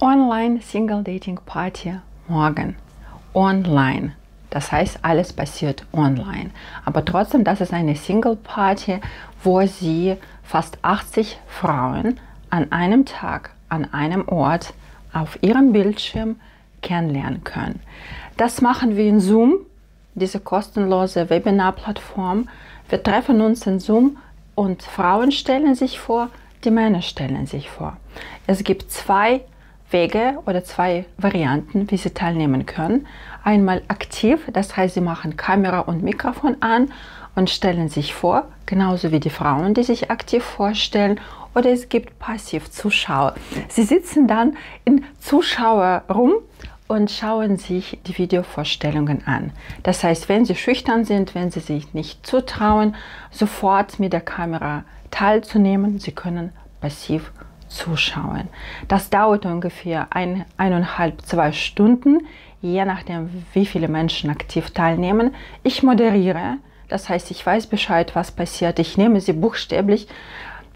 Online Single Dating Party morgen. Online. Das heißt, alles passiert online. Aber trotzdem, das ist eine Single Party, wo Sie fast 80 Frauen an einem Tag, an einem Ort auf Ihrem Bildschirm kennenlernen können. Das machen wir in Zoom, diese kostenlose Webinar-Plattform. Wir treffen uns in Zoom und Frauen stellen sich vor, die Männer stellen sich vor. Es gibt zwei Wege oder zwei Varianten, wie Sie teilnehmen können. Einmal aktiv, das heißt, Sie machen Kamera und Mikrofon an und stellen sich vor, genauso wie die Frauen, die sich aktiv vorstellen. Oder es gibt passiv Zuschauer. Sie sitzen dann in Zuschauer rum und schauen sich die Videovorstellungen an. Das heißt, wenn Sie schüchtern sind, wenn Sie sich nicht zutrauen, sofort mit der Kamera teilzunehmen, Sie können passiv. Das dauert ungefähr ein, eineinhalb, zwei Stunden, je nachdem, wie viele Menschen aktiv teilnehmen. Ich moderiere, das heißt, ich weiß Bescheid, was passiert. Ich nehme sie buchstäblich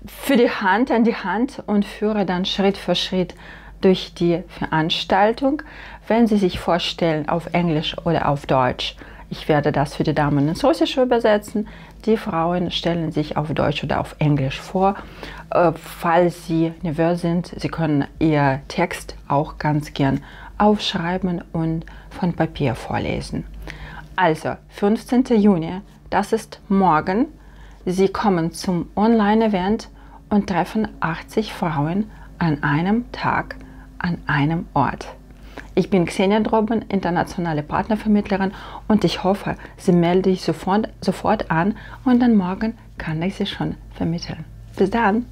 für die Hand an die Hand und führe dann Schritt für Schritt durch die Veranstaltung, wenn Sie sich vorstellen auf Englisch oder auf Deutsch. Ich werde das für die Damen ins Russische übersetzen. Die Frauen stellen sich auf Deutsch oder auf Englisch vor. Äh, falls sie nervös sind, sie können ihr Text auch ganz gern aufschreiben und von Papier vorlesen. Also, 15. Juni, das ist morgen. Sie kommen zum Online-Event und treffen 80 Frauen an einem Tag an einem Ort. Ich bin Xenia Droben, internationale Partnervermittlerin und ich hoffe, Sie melden sich sofort, sofort an und dann morgen kann ich Sie schon vermitteln. Bis dann!